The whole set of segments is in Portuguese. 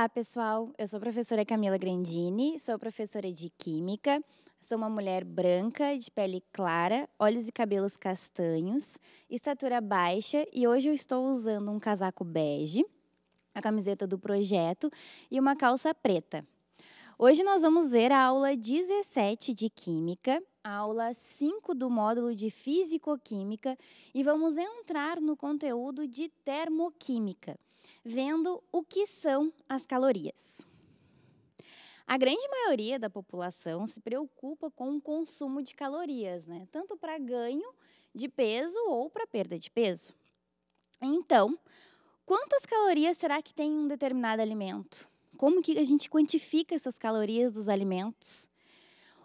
Olá, pessoal. Eu sou a professora Camila Grandini, sou professora de Química. Sou uma mulher branca, de pele clara, olhos e cabelos castanhos, estatura baixa e hoje eu estou usando um casaco bege, a camiseta do projeto e uma calça preta. Hoje nós vamos ver a aula 17 de Química, a aula 5 do módulo de Físico-Química e vamos entrar no conteúdo de Termoquímica, vendo o que são as calorias. A grande maioria da população se preocupa com o consumo de calorias, né? Tanto para ganho de peso ou para perda de peso. Então, quantas calorias será que tem um determinado alimento? Como que a gente quantifica essas calorias dos alimentos?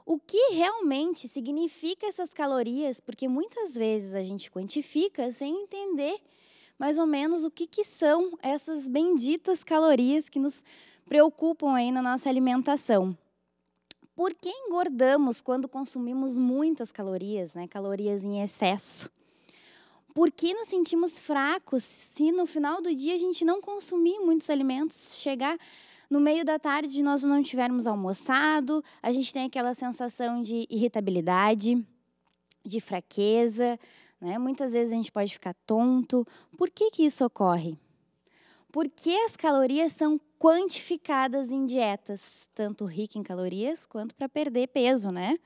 O que realmente significa essas calorias? Porque muitas vezes a gente quantifica sem entender mais ou menos o que, que são essas benditas calorias que nos preocupam aí na nossa alimentação. Por que engordamos quando consumimos muitas calorias, né? Calorias em excesso? Por que nos sentimos fracos se no final do dia a gente não consumir muitos alimentos, chegar no meio da tarde nós não tivermos almoçado, a gente tem aquela sensação de irritabilidade, de fraqueza, né? Muitas vezes a gente pode ficar tonto. Por que que isso ocorre? Porque as calorias são quantificadas em dietas, tanto rica em calorias quanto para perder peso, né?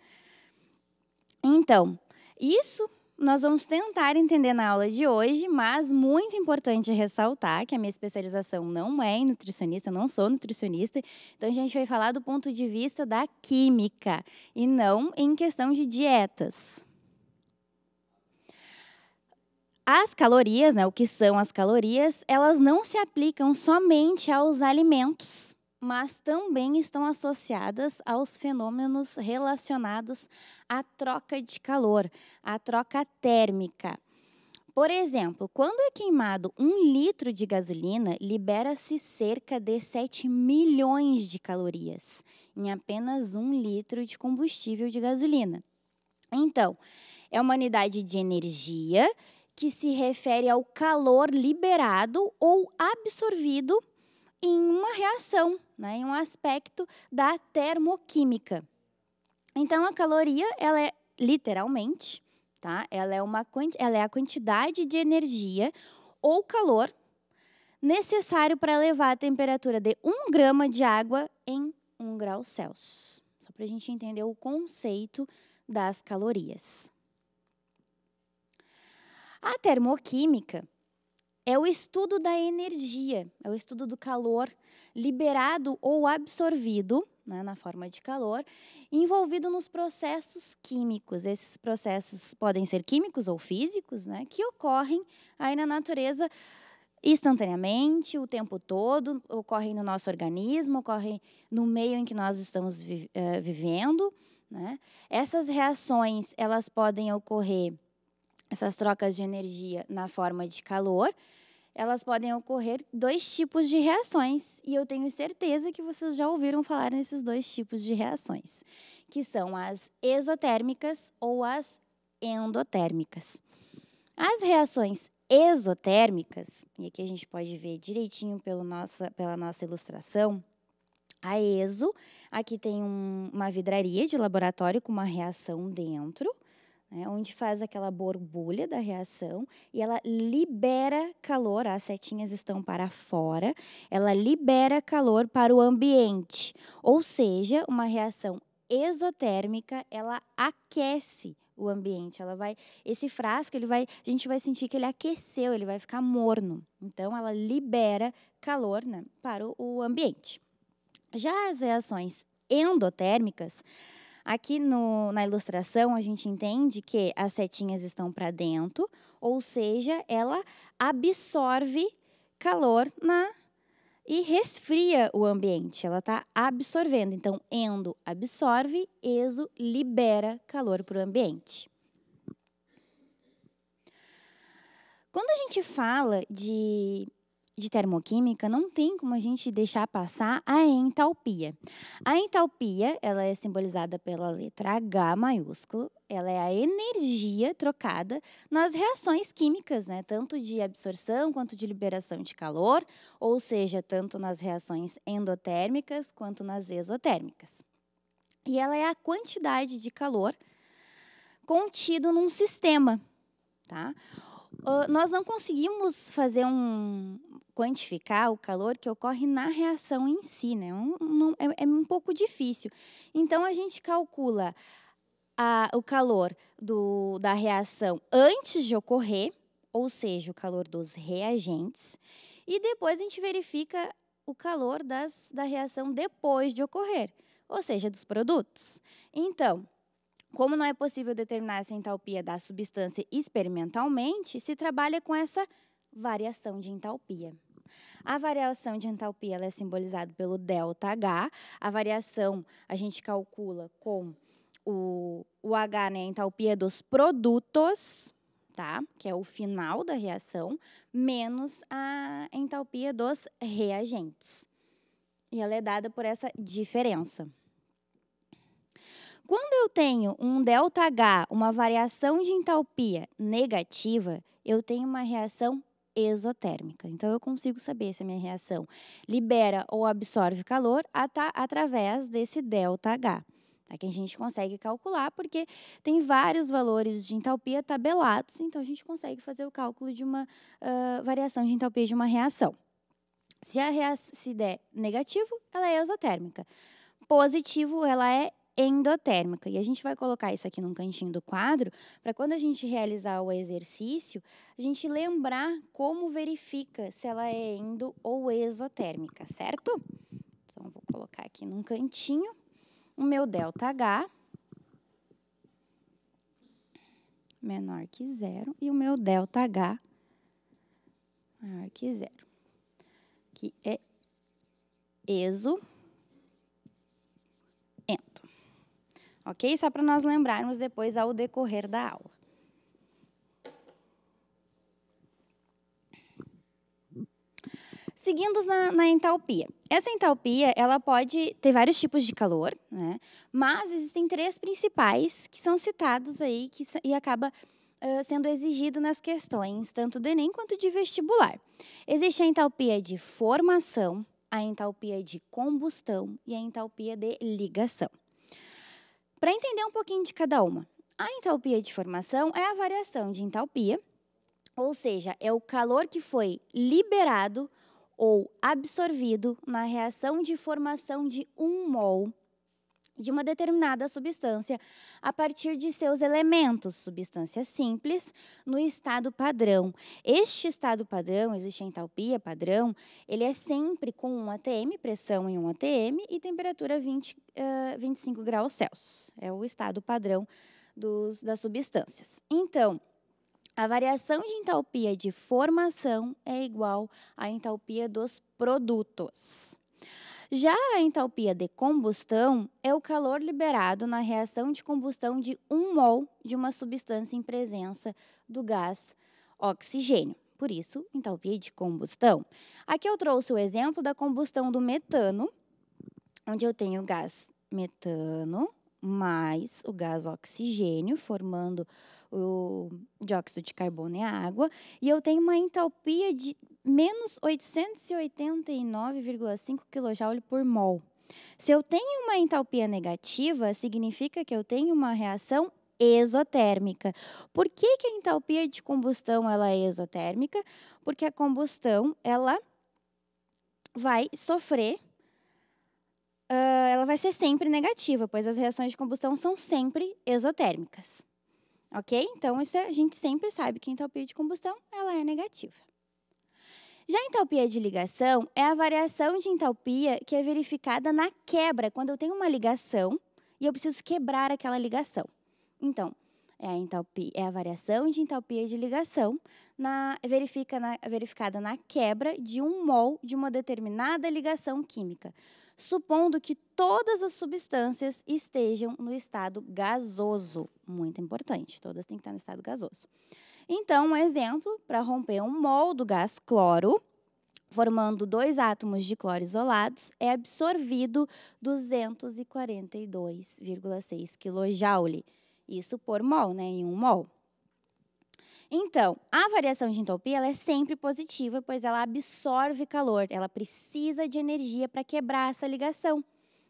Então, isso nós vamos tentar entender na aula de hoje, mas muito importante ressaltar que a minha especialização não é em nutricionista, eu não sou nutricionista, então a gente vai falar do ponto de vista da química e não em questão de dietas. As calorias, né, o que são as calorias, elas não se aplicam somente aos alimentos, mas também estão associadas aos fenômenos relacionados à troca de calor, à troca térmica. Por exemplo, quando é queimado um litro de gasolina, libera-se cerca de 7 milhões de calorias em apenas um litro de combustível de gasolina. Então, é uma unidade de energia que se refere ao calor liberado ou absorvido em uma reação, né, em um aspecto da termoquímica. Então, a caloria, ela é literalmente, tá? Ela é, uma, ela é a quantidade de energia ou calor necessário para elevar a temperatura de 1 grama de água em 1 grau Celsius. Só para a gente entender o conceito das calorias. A termoquímica é o estudo da energia, é o estudo do calor liberado ou absorvido, né, na forma de calor, envolvido nos processos químicos. Esses processos podem ser químicos ou físicos, né, que ocorrem aí na natureza instantaneamente, o tempo todo, ocorrem no nosso organismo, ocorrem no meio em que nós estamos vi uh, vivendo. Né? Essas reações elas podem ocorrer essas trocas de energia na forma de calor, elas podem ocorrer dois tipos de reações, e eu tenho certeza que vocês já ouviram falar nesses dois tipos de reações, que são as exotérmicas ou as endotérmicas. As reações exotérmicas, e aqui a gente pode ver direitinho pelo nossa, pela nossa ilustração, a ESO, aqui tem um, uma vidraria de laboratório com uma reação dentro, né, onde faz aquela borbulha da reação e ela libera calor, as setinhas estão para fora, ela libera calor para o ambiente. Ou seja, uma reação exotérmica, ela aquece o ambiente. Ela vai, esse frasco, ele vai, a gente vai sentir que ele aqueceu, ele vai ficar morno. Então, ela libera calor né, para o, o ambiente. Já as reações endotérmicas, Aqui no, na ilustração, a gente entende que as setinhas estão para dentro, ou seja, ela absorve calor na e resfria o ambiente. Ela está absorvendo. Então, endo absorve, exo libera calor para o ambiente. Quando a gente fala de, de termoquímica, não tem como a gente deixar passar a entalpia. A entalpia, ela é simbolizada pela letra H maiúsculo, ela é a energia trocada nas reações químicas, né? Tanto de absorção quanto de liberação de calor, ou seja, tanto nas reações endotérmicas quanto nas exotérmicas. E ela é a quantidade de calor contido num sistema, tá? Nós não conseguimos fazer um, quantificar o calor que ocorre na reação em si, né? Um, é, é, um pouco difícil. Então, a gente calcula a, o calor do, da reação antes de ocorrer, ou seja, o calor dos reagentes, e depois a gente verifica o calor das, da reação depois de ocorrer, ou seja, dos produtos. Então, como não é possível determinar essa entalpia da substância experimentalmente, se trabalha com essa variação de entalpia. A variação de entalpia é simbolizada pelo ΔH. A variação a gente calcula com o, o H, né, a entalpia dos produtos, tá? Que é o final da reação, menos a entalpia dos reagentes. E ela é dada por essa diferença. Quando eu tenho um ΔH, uma variação de entalpia negativa, eu tenho uma reação exotérmica. Então, eu consigo saber se a minha reação libera ou absorve calor através desse ΔH. Tá? Que a gente consegue calcular, porque tem vários valores de entalpia tabelados, então a gente consegue fazer o cálculo de uma uh, variação de entalpia de uma reação. Se a reação se der negativo, ela é exotérmica. Positivo, ela é endotérmica. E a gente vai colocar isso aqui num cantinho do quadro, para quando a gente realizar o exercício, a gente lembrar como verifica se ela é endo ou exotérmica, certo? Então, vou colocar aqui num cantinho o meu ΔH menor que zero e o meu ΔH maior que zero, que é exo ento ok? Só para nós lembrarmos depois ao decorrer da aula. Seguindo na, na, entalpia. Essa entalpia, ela pode ter vários tipos de calor, né? Mas existem três principais que são citados aí que, e acaba uh, sendo exigido nas questões, tanto do Enem quanto de vestibular. Existe a entalpia de formação, a entalpia de combustão e a entalpia de ligação. Para entender um pouquinho de cada uma, a entalpia de formação é a variação de entalpia, ou seja, é o calor que foi liberado ou absorvido na reação de formação de um mol de uma determinada substância a partir de seus elementos, substância simples, no estado padrão. Este estado padrão, existe a entalpia padrão, ele é sempre com 1 atm, pressão em 1 atm e temperatura 20, uh, 25 graus Celsius. É o estado padrão dos, das substâncias. Então, a variação de entalpia de formação é igual à entalpia dos produtos. Já a entalpia de combustão é o calor liberado na reação de combustão de 1 mol de uma substância em presença do gás oxigênio. Por isso, entalpia de combustão. Aqui eu trouxe o exemplo da combustão do metano, onde eu tenho o gás metano mais o gás oxigênio, formando o dióxido de carbono e a água, e eu tenho uma entalpia de menos 889,5 kJ por mol. Se eu tenho uma entalpia negativa, significa que eu tenho uma reação exotérmica. Por que, que a entalpia de combustão ela é exotérmica? Porque a combustão ela vai sofrer, uh, ela vai ser sempre negativa, pois as reações de combustão são sempre exotérmicas. Ok? Então, isso a gente sempre sabe que a entalpia de combustão ela é negativa. Já a entalpia de ligação é a variação de entalpia que é verificada na quebra, quando eu tenho uma ligação e eu preciso quebrar aquela ligação. Então, é a, entalpia, é a variação de entalpia de ligação na, verifica na, verificada na quebra de um mol de uma determinada ligação química, supondo que todas as substâncias estejam no estado gasoso. Muito importante, todas têm que estar no estado gasoso. Então, um exemplo, para romper um mol do gás cloro, formando dois átomos de cloro isolados, é absorvido 242,6 kJ. Isso por mol, né, em um mol. Então, a variação de entropia é sempre positiva, pois ela absorve calor, ela precisa de energia para quebrar essa ligação.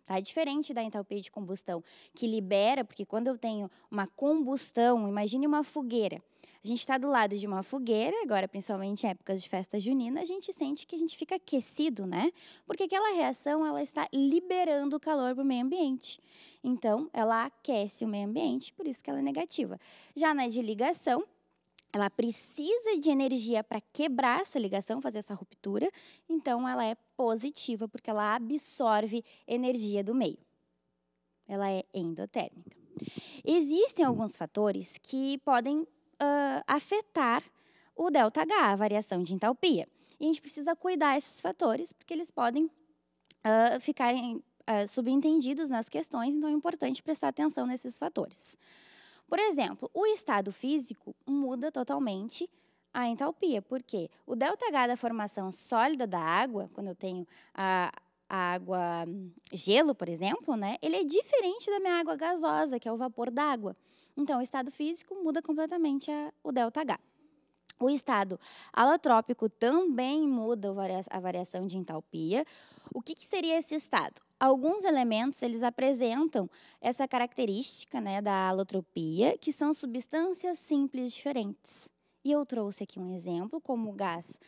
Tá? Diferente da entalpia de combustão, que libera, porque quando eu tenho uma combustão, imagine uma fogueira. A gente está do lado de uma fogueira, agora principalmente em épocas de festa junina, a gente sente que a gente fica aquecido, né? Porque aquela reação ela está liberando calor para o meio ambiente. Então, ela aquece o meio ambiente, por isso que ela é negativa. Já na de ligação, ela precisa de energia para quebrar essa ligação, fazer essa ruptura, então ela é positiva porque ela absorve energia do meio. Ela é endotérmica. Existem alguns fatores que podem uh, afetar o ΔH, a variação de entalpia. E a gente precisa cuidar desses fatores porque eles podem uh, ficarem uh, subentendidos nas questões, então é importante prestar atenção nesses fatores. Por exemplo, o estado físico muda totalmente a entalpia, porque o ΔH da formação sólida da água, quando eu tenho a, a água gelo, por exemplo, né, ele é diferente da minha água gasosa, que é o vapor d'água. Então, o estado físico muda completamente a, o ΔH. O estado alotrópico também muda a variação de entalpia. O que, que seria esse estado? Alguns elementos eles apresentam essa característica né, da alotropia, que são substâncias simples diferentes. E eu trouxe aqui um exemplo, como o gás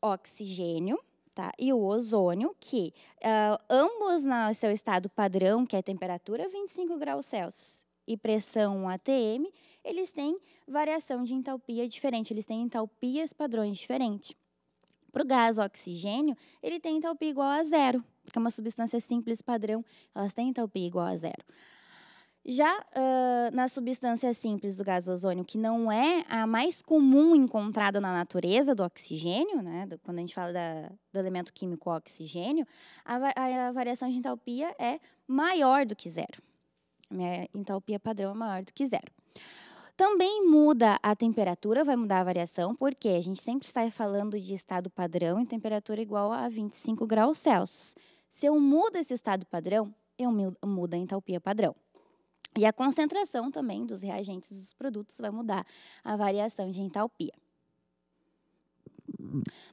oxigênio, Tá? E o ozônio, que uh, ambos no seu estado padrão, que é temperatura 25 graus Celsius e pressão ATM, eles têm variação de entalpia diferente, eles têm entalpias padrões diferentes. Para o gás oxigênio, ele tem entalpia igual a zero porque é uma substância simples padrão, elas têm entalpia igual a zero. Já uh, na substância simples do gás ozônio, que não é a mais comum encontrada na natureza do oxigênio, né, do, quando a gente fala da, do elemento químico oxigênio, a, a, variação de entalpia é maior do que zero. A minha entalpia padrão é maior do que zero. Também muda a temperatura, vai mudar a variação, porque a gente sempre está falando de estado padrão em temperatura igual a 25 graus Celsius. Se eu mudo esse estado padrão, eu mudo a entalpia padrão. E a concentração também dos reagentes dos produtos vai mudar a variação de entalpia.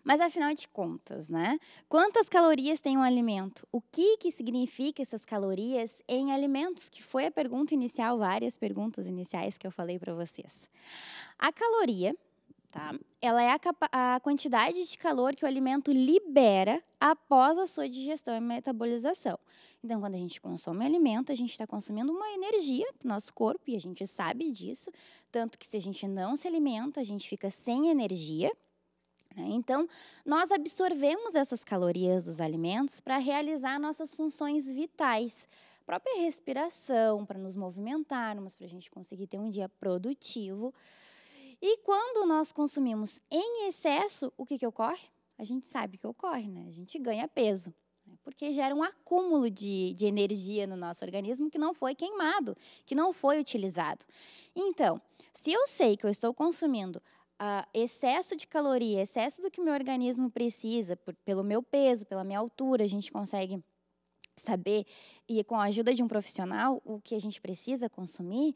Mas afinal de contas, né? Quantas calorias tem um alimento? O que, que significa essas calorias em alimentos? Que foi a pergunta inicial, várias perguntas iniciais que eu falei para vocês. A caloria Tá? Ela é a, a, quantidade de calor que o alimento libera após a sua digestão e metabolização. Então, quando a gente consome alimento, a gente está consumindo uma energia do nosso corpo e a gente sabe disso. Tanto que se a gente não se alimenta, a gente fica sem energia. Né? Então, nós absorvemos essas calorias dos alimentos para realizar nossas funções vitais própria respiração, para nos movimentarmos, para a gente conseguir ter um dia produtivo. E quando nós consumimos em excesso, o que, que ocorre? A gente sabe que ocorre, né? A gente ganha peso. Né? Porque gera um acúmulo de, de energia no nosso organismo que não foi queimado, que não foi utilizado. Então, se eu sei que eu estou consumindo uh, excesso de caloria, excesso do que meu organismo precisa, por, pelo meu peso, pela minha altura, a gente consegue saber, e com a ajuda de um profissional, o que a gente precisa consumir,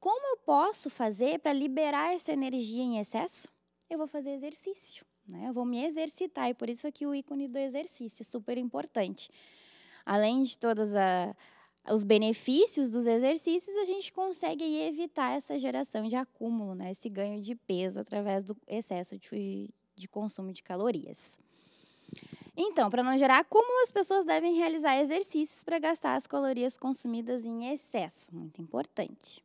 como eu posso fazer para liberar essa energia em excesso? Eu vou fazer exercício, né? Eu vou me exercitar e por isso aqui o ícone do exercício, super importante. Além de todos os benefícios dos exercícios, a gente consegue evitar essa geração de acúmulo, né? Esse ganho de peso através do excesso de, de consumo de calorias. Então, para não gerar acúmulo, as pessoas devem realizar exercícios para gastar as calorias consumidas em excesso. Muito importante.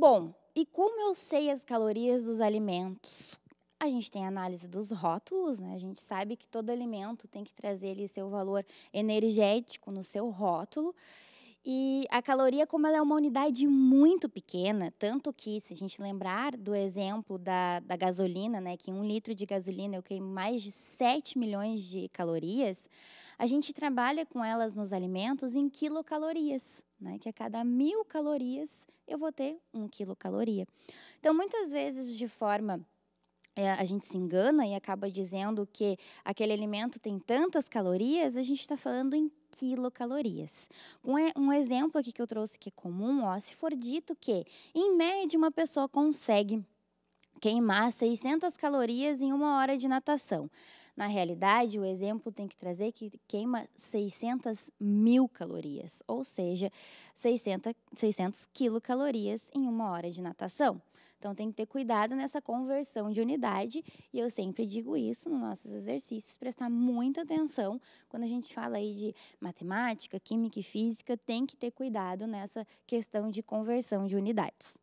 Bom, e como eu sei as calorias dos alimentos? A gente tem análise dos rótulos, né? A gente sabe que todo alimento tem que trazer ali seu valor energético no seu rótulo. E a caloria, como ela é uma unidade muito pequena, tanto que, se a gente lembrar do exemplo da, da gasolina, né, que um litro de gasolina eu queimo mais de 7 milhões de calorias, a gente trabalha com elas nos alimentos em quilocalorias, né, que a cada mil calorias eu vou ter um quilocaloria. Então, muitas vezes, de forma é, a gente se engana e acaba dizendo que aquele alimento tem tantas calorias, a gente está falando em quilocalorias. Um, exemplo aqui que eu trouxe que é comum, ó, se for dito que, em média, uma pessoa consegue queimar 600 calorias em uma hora de natação. Na realidade, o exemplo tem que trazer que queima 600 mil calorias, ou seja, 600, 600 quilocalorias em uma hora de natação. Então, tem que ter cuidado nessa conversão de unidade, e eu sempre digo isso nos nossos exercícios, prestar muita atenção quando a gente fala aí de matemática, química e física, tem que ter cuidado nessa questão de conversão de unidades.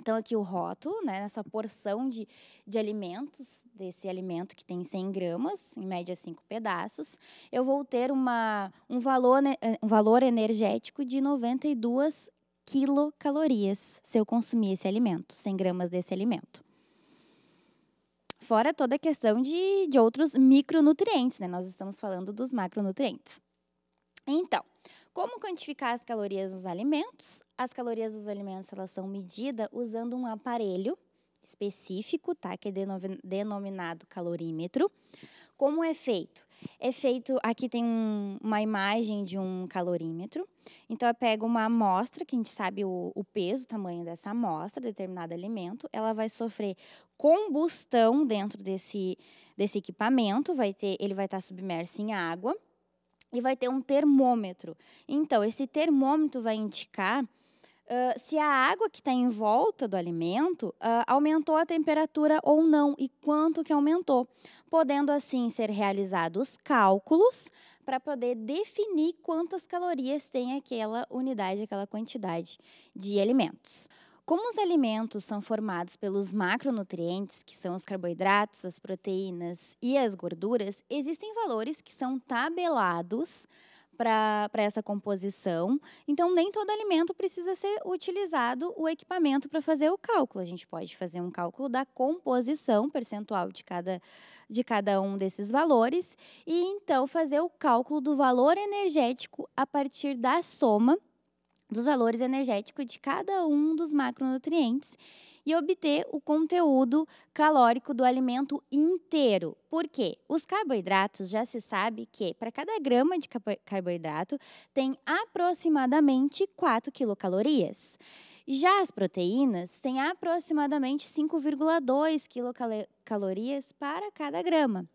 Então, aqui o rótulo, né, nessa porção de, de alimentos, desse alimento que tem 100 gramas, em média 5 pedaços, eu vou ter uma, um, valor, um valor energético de 92 quilocalorias se eu consumir esse alimento, 100 gramas desse alimento. Fora toda a questão de, de outros micronutrientes, né? Nós estamos falando dos macronutrientes. Então, como quantificar as calorias dos alimentos? As calorias dos alimentos elas são medidas usando um aparelho específico, tá? Que é denominado calorímetro. Como é feito? É feito, aqui tem um, uma imagem de um calorímetro. Então, eu pego uma amostra, que a gente sabe o, o peso, o tamanho dessa amostra, determinado alimento. Ela vai sofrer combustão dentro desse, desse equipamento, vai ter, ele vai estar submerso em água e vai ter um termômetro. Então, esse termômetro vai indicar Uh, se a água que está em volta do alimento uh, aumentou a temperatura ou não e quanto que aumentou, podendo assim ser realizados cálculos para poder definir quantas calorias tem aquela unidade, aquela quantidade de alimentos. Como os alimentos são formados pelos macronutrientes, que são os carboidratos, as proteínas e as gorduras, existem valores que são tabelados para essa composição. Então, nem todo alimento precisa ser utilizado o equipamento para fazer o cálculo. A gente pode fazer um cálculo da composição percentual de cada, de cada um desses valores e então fazer o cálculo do valor energético a partir da soma dos valores energéticos de cada um dos macronutrientes e obter o conteúdo calórico do alimento inteiro. Por quê? Os carboidratos já se sabe que para cada grama de carboidrato tem aproximadamente 4 quilocalorias. Já as proteínas têm aproximadamente 5,2 quilocalorias para cada grama.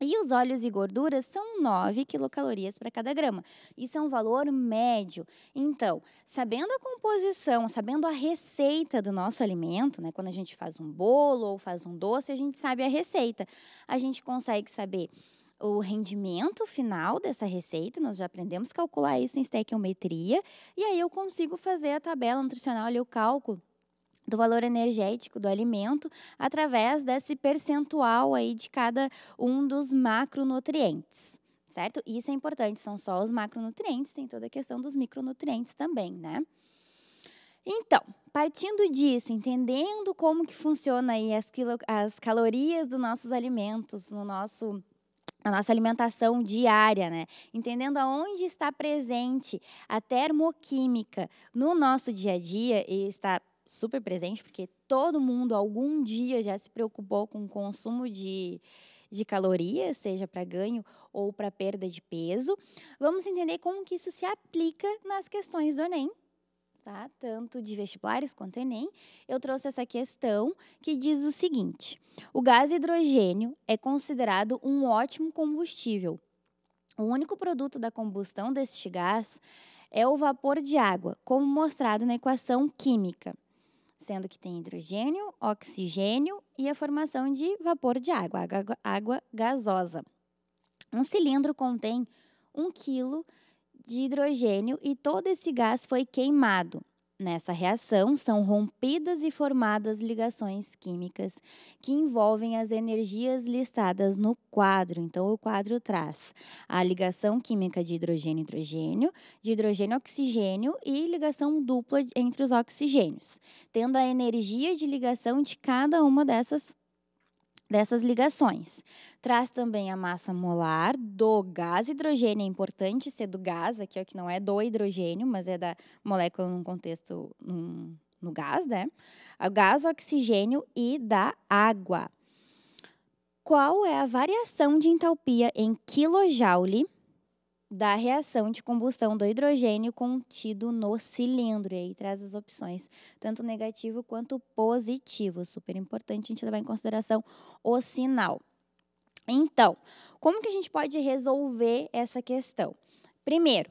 E os óleos e gorduras são 9 quilocalorias para cada grama. Isso é um valor médio. Então, sabendo a composição, sabendo a receita do nosso alimento, né, quando a gente faz um bolo ou faz um doce, a gente sabe a receita. A gente consegue saber o rendimento final dessa receita, nós já aprendemos a calcular isso em estequiometria, e aí eu consigo fazer a tabela nutricional ali, o cálculo do valor energético do alimento através desse percentual aí de cada um dos macronutrientes, certo? Isso é importante, são só os macronutrientes, tem toda a questão dos micronutrientes também, né? Então, partindo disso, entendendo como que funciona aí as, quilo, as calorias dos nossos alimentos, no nosso a nossa alimentação diária, né? Entendendo aonde está presente a termoquímica no nosso dia a dia e está super presente, porque todo mundo algum dia já se preocupou com o consumo de, de calorias, seja para ganho ou para perda de peso. Vamos entender como que isso se aplica nas questões do Enem, tá? Tanto de vestibulares quanto Enem. Eu trouxe essa questão que diz o seguinte: o gás hidrogênio é considerado um ótimo combustível. O único produto da combustão deste gás é o vapor de água, como mostrado na equação química sendo que tem hidrogênio, oxigênio e a formação de vapor de água, água, água gasosa. Um cilindro contém um quilo de hidrogênio e todo esse gás foi queimado. Nessa reação, são rompidas e formadas ligações químicas que envolvem as energias listadas no quadro. Então, o quadro traz a ligação química de hidrogênio-hidrogênio, de hidrogênio-oxigênio e ligação dupla entre os oxigênios, tendo a energia de ligação de cada uma dessas dessas ligações. Traz também a massa molar do gás hidrogênio, é importante ser do gás, aqui ó, que não é do hidrogênio, mas é da molécula num contexto num, no gás, né? O gás, o oxigênio e da água. qual é a variação de entalpia em quilojoule da reação de combustão do hidrogênio contido no cilindro. E aí traz as opções, tanto negativo quanto positivo. Super importante a gente levar em consideração o sinal. Então, como que a gente pode resolver essa questão? Primeiro,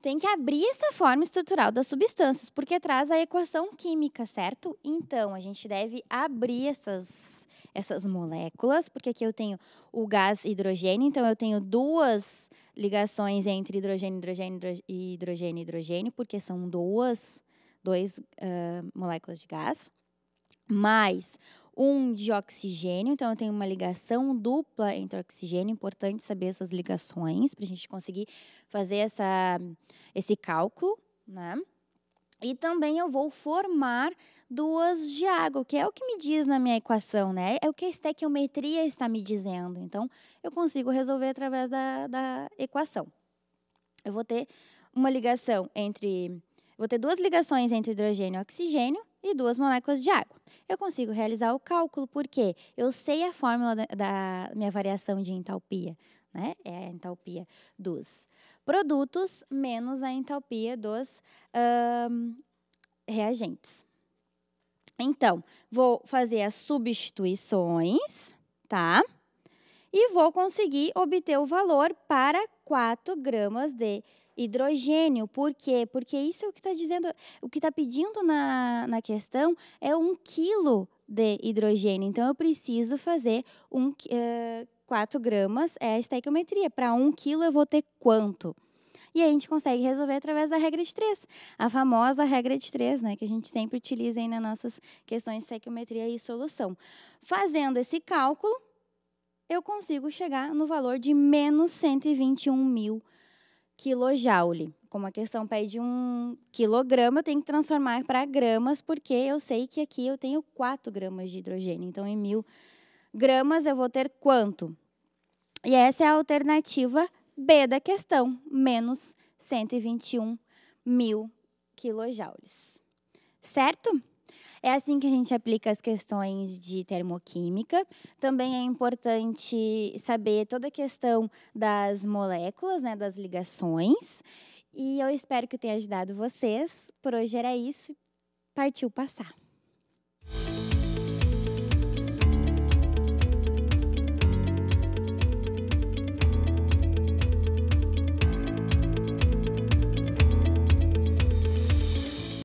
tem que abrir essa forma estrutural das substâncias, porque traz a equação química, certo? Então, a gente deve abrir essas essas moléculas, porque aqui eu tenho o gás hidrogênio, então eu tenho duas ligações entre hidrogênio, hidrogênio e hidrogênio hidrogênio, porque são duas, dois uh, moléculas de gás, mais um de oxigênio, então eu tenho uma ligação dupla entre oxigênio, importante saber essas ligações para a gente conseguir fazer essa, esse cálculo, né? E também eu vou formar duas de água, que é o que me diz na minha equação, né? É o que a estequiometria está me dizendo. Então, eu consigo resolver através da, da equação. Eu vou ter uma ligação entre. Vou ter duas ligações entre hidrogênio e oxigênio e duas moléculas de água. Eu consigo realizar o cálculo porque eu sei a fórmula da, da minha variação de entalpia, né? É a entalpia dos produtos menos a entalpia dos reagentes. Então, vou fazer as substituições, tá? E vou conseguir obter o valor para 4 gramas de hidrogênio. Por quê? Porque isso é o que está dizendo, o que está pedindo na, na questão é um quilo de hidrogênio. Então, eu preciso fazer um, uh, 4 gramas, é a estequiometria. Para 1 quilo, eu vou ter quanto? E aí a gente consegue resolver através da regra de três, a famosa regra de três, né, que a gente sempre utiliza aí nas nossas questões de estequiometria e solução. Fazendo esse cálculo, eu consigo chegar no valor de menos 121 mil quilojoule. Como a questão pede um quilograma, eu tenho que transformar para gramas, porque eu sei que aqui eu tenho 4 gramas de hidrogênio. Então, em mil gramas, eu vou ter quanto? E essa é a alternativa B da questão, menos 121 mil quilojoules. Certo? É assim que a gente aplica as questões de termoquímica. Também é importante saber toda a questão das moléculas, né, das ligações. E eu espero que tenha ajudado vocês. Por hoje era isso. Partiu passar.